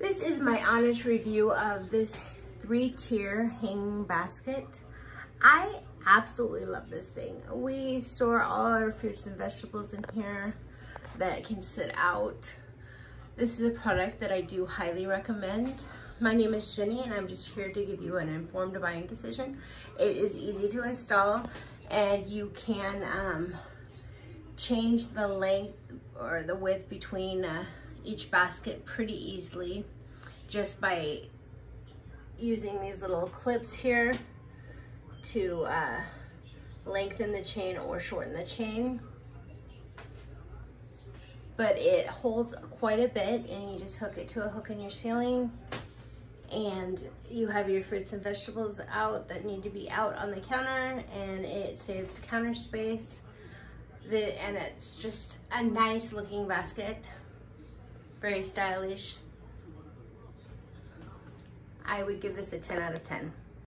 This is my honest review of this three-tier hanging basket. I absolutely love this thing. We store all our fruits and vegetables in here that can sit out. This is a product that I do highly recommend. My name is Jenny and I'm just here to give you an informed buying decision. It is easy to install and you can um, change the length or the width between uh, each basket pretty easily just by using these little clips here to uh, lengthen the chain or shorten the chain. But it holds quite a bit and you just hook it to a hook in your ceiling and you have your fruits and vegetables out that need to be out on the counter and it saves counter space the, and it's just a nice looking basket very stylish. I would give this a 10 out of 10